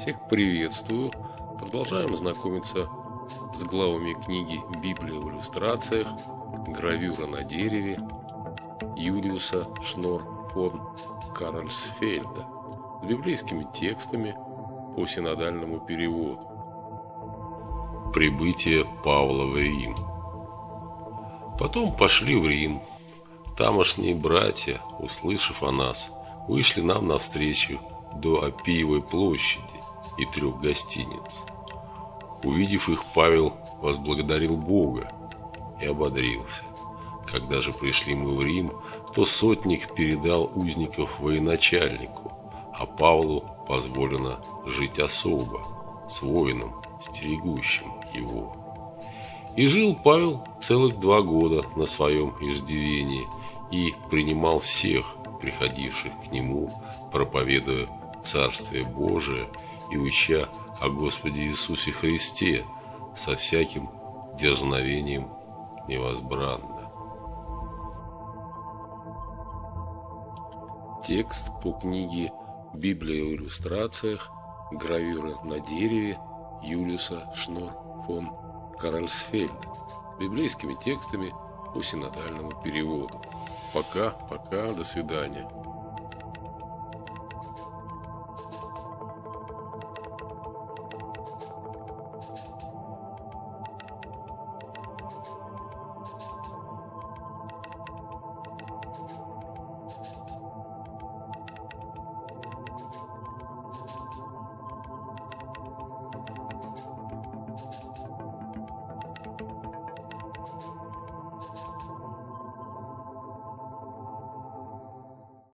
Всех приветствую. Продолжаем знакомиться с главами книги «Библия в иллюстрациях», гравюра на дереве Юлиуса Шнор фон Карльсфельда с библейскими текстами по синодальному переводу. Прибытие Павла в Рим. Потом пошли в Рим. Тамошние братья, услышав о нас, вышли нам навстречу до Апиевой площади и трех гостиниц. Увидев их, Павел возблагодарил Бога и ободрился. Когда же пришли мы в Рим, то сотник передал узников военачальнику, а Павлу позволено жить особо, с воином, стерегущим его. И жил Павел целых два года на своем иждивении и принимал всех, приходивших к нему, проповедуя Царствие Божие и уча о Господе Иисусе Христе со всяким дерзновением невозбранно. Текст по книге «Библия в иллюстрациях. Гравюра на дереве» Юлиуса Шнор фон Каральсфельда библейскими текстами по синодальному переводу. Пока, пока, до свидания.